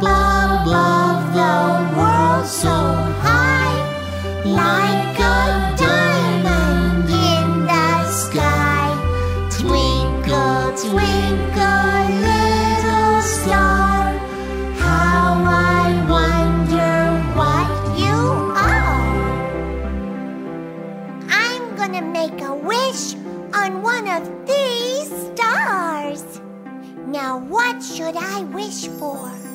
Above the world so high, like a diamond in the sky. Twinkle, twinkle, little star, how I wonder what You are. I'm gonna make a wish on one of these stars. Now, what should I wish for?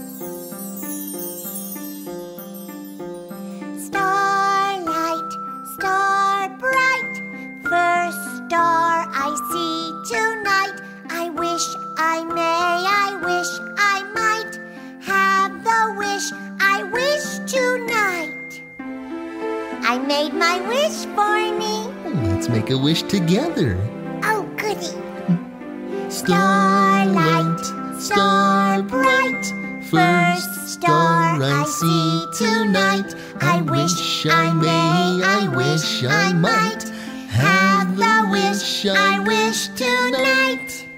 I made my wish, Barney. Let's make a wish together. Oh, goody. Starlight, star bright, first star I see tonight. I wish I may, I wish I might have the wish I wish tonight.